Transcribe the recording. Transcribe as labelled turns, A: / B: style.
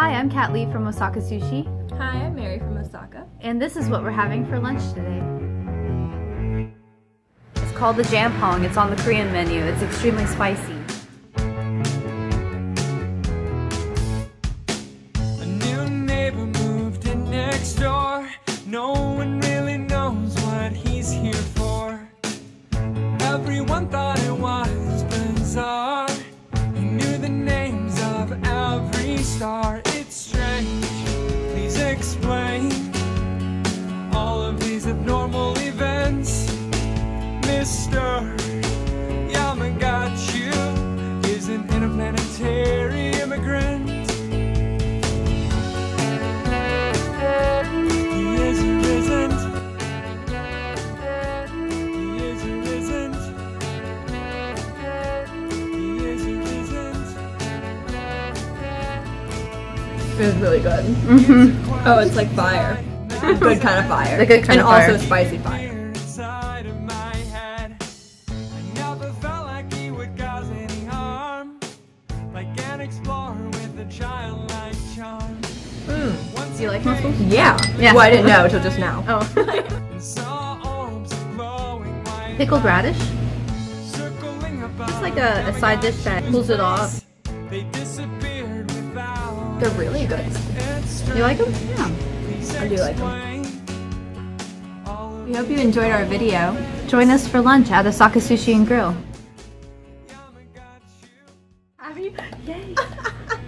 A: Hi, I'm Cat Leigh from Osaka Sushi,
B: Hi, I'm Mary from Osaka.
A: and this is what we're having for lunch today. It's called the jampong. It's on the Korean menu. It's extremely spicy.
C: A new neighbor moved in next door. No one really knows what he's here for. Everyone thought it was bizarre. He knew the names of every star. Explain all of these abnormal events. Mr. Yamagachu is an interplanetary
B: It was really good. Mm-hmm. Oh, it's like fire. Good kind of fire.
A: The good kind
B: and
A: of fire.
B: also spicy fire.
C: Inside of my head, I never felt like he would cause. Like an explorer with a childlike charm. Once
A: Do you like
C: he
A: mussels?
B: Yeah.
A: Yeah.
B: Well, I didn't know until just now.
A: Oh.
C: saw orbs of glowing white
A: Pickled radish? It's like a, a side dish that pulls it off.
C: They disappeared without
B: They're really good.
A: You like them? Yeah.
B: I do like them. We hope you enjoyed our video.
A: Join us for lunch at Osaka Sushi and Grill. Have you? Yay!